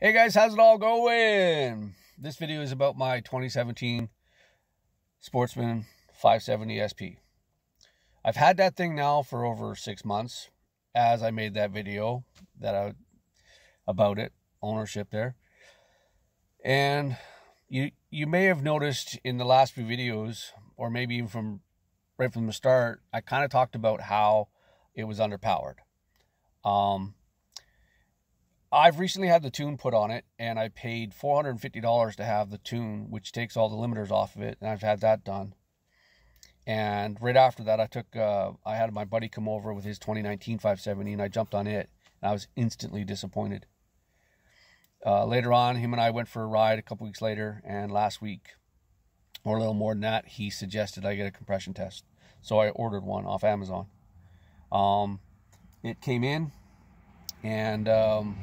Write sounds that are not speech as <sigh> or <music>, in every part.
Hey guys, how's it all going? This video is about my 2017 Sportsman 570 SP. I've had that thing now for over six months as I made that video that I about it, ownership there. And you you may have noticed in the last few videos, or maybe even from right from the start, I kind of talked about how it was underpowered. Um, I've recently had the tune put on it, and I paid $450 to have the tune, which takes all the limiters off of it, and I've had that done. And right after that, I took, uh, I had my buddy come over with his 2019 570, and I jumped on it, and I was instantly disappointed. Uh, later on, him and I went for a ride a couple weeks later, and last week, or a little more than that, he suggested I get a compression test. So I ordered one off Amazon. Um, it came in, and um,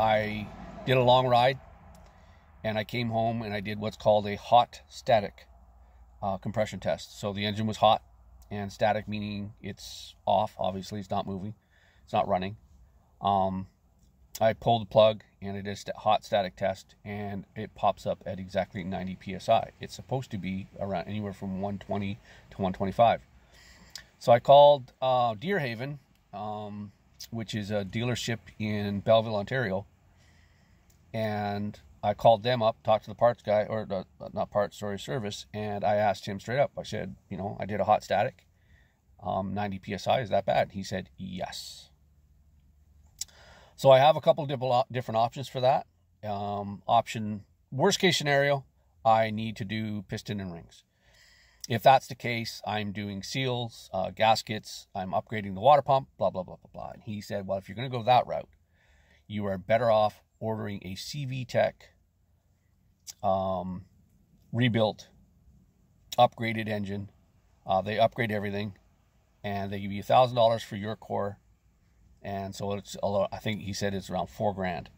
I did a long ride and I came home and I did what's called a hot static uh, compression test. So the engine was hot and static meaning it's off. Obviously, it's not moving, it's not running. Um, I pulled the plug and it is a hot static test and it pops up at exactly 90 psi. It's supposed to be around anywhere from 120 to 125. So I called uh, Deerhaven, um, which is a dealership in Belleville, Ontario, and I called them up, talked to the parts guy, or the, not parts, sorry, service, and I asked him straight up. I said, you know, I did a hot static, um, 90 psi. Is that bad? He said, yes. So I have a couple different options for that. Um, option worst case scenario, I need to do piston and rings. If that's the case, I'm doing seals, uh, gaskets, I'm upgrading the water pump, blah, blah, blah, blah, blah. And he said, well, if you're going to go that route, you are better off ordering a CV Tech um, rebuilt, upgraded engine. Uh, they upgrade everything, and they give you thousand dollars for your core, and so it's a lot, I think he said it's around four grand,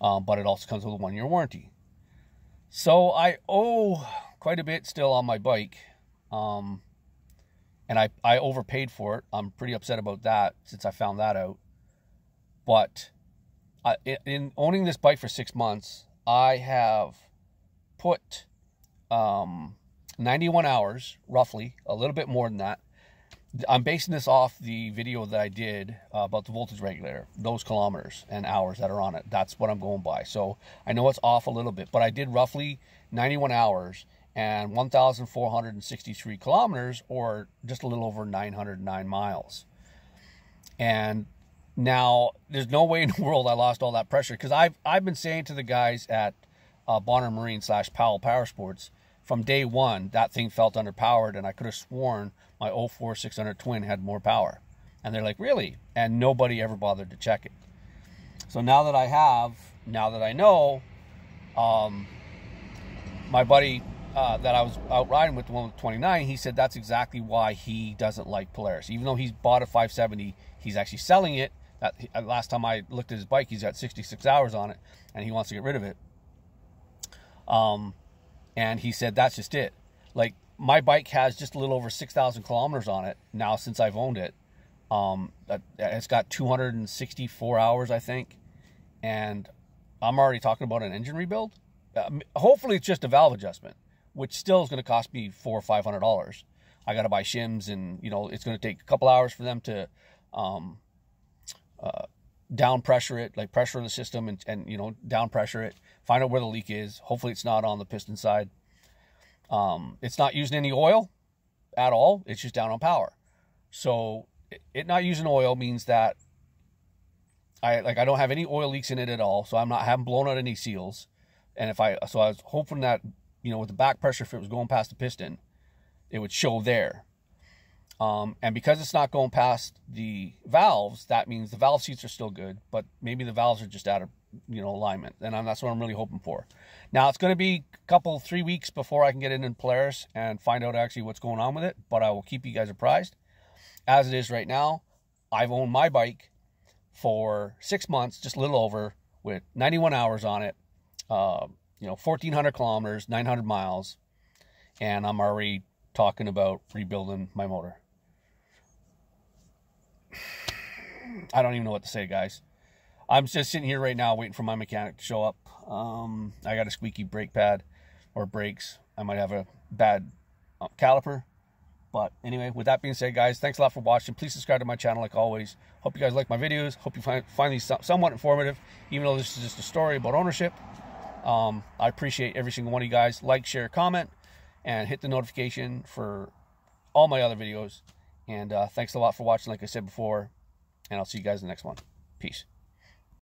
um, but it also comes with a one year warranty. So I owe quite a bit still on my bike, um, and I I overpaid for it. I'm pretty upset about that since I found that out, but uh, in owning this bike for six months, I have put um, 91 hours, roughly, a little bit more than that. I'm basing this off the video that I did uh, about the voltage regulator, those kilometers and hours that are on it. That's what I'm going by. So I know it's off a little bit, but I did roughly 91 hours and 1,463 kilometers, or just a little over 909 miles. And now, there's no way in the <laughs> world I lost all that pressure because I've I've been saying to the guys at uh, Bonner Marine slash Powell Power Sports from day one that thing felt underpowered, and I could have sworn my 04 600 twin had more power. And they're like, really? And nobody ever bothered to check it. So now that I have, now that I know, um, my buddy uh, that I was out riding with, the one with 29, he said that's exactly why he doesn't like Polaris. Even though he's bought a 570, he's actually selling it that uh, last time I looked at his bike, he's got 66 hours on it, and he wants to get rid of it. Um, and he said that's just it. Like my bike has just a little over 6,000 kilometers on it now since I've owned it. Um, it's got 264 hours, I think, and I'm already talking about an engine rebuild. Uh, hopefully, it's just a valve adjustment, which still is going to cost me four or five hundred dollars. I got to buy shims, and you know it's going to take a couple hours for them to um, uh, down pressure it, like pressure the system and, and, you know, down pressure it, find out where the leak is. Hopefully it's not on the piston side. Um, it's not using any oil at all. It's just down on power. So it, it not using oil means that I like I don't have any oil leaks in it at all. So I'm not haven't blown out any seals. And if I so I was hoping that you know with the back pressure if it was going past the piston, it would show there. Um, and because it's not going past the valves, that means the valve seats are still good, but maybe the valves are just out of you know alignment, and that's what I'm really hoping for. Now it's going to be a couple three weeks before I can get in Polaris and find out actually what's going on with it, but I will keep you guys apprised. As it is right now, I've owned my bike for six months, just a little over, with 91 hours on it, uh, you know, 1,400 kilometers, 900 miles, and I'm already talking about rebuilding my motor. I don't even know what to say, guys. I'm just sitting here right now waiting for my mechanic to show up. Um, I got a squeaky brake pad or brakes. I might have a bad uh, caliper. But anyway, with that being said, guys, thanks a lot for watching. Please subscribe to my channel like always. Hope you guys like my videos. Hope you find, find these somewhat informative, even though this is just a story about ownership. Um, I appreciate every single one of you guys. Like, share, comment, and hit the notification for all my other videos. And uh, thanks a lot for watching, like I said before. And I'll see you guys in the next one. Peace.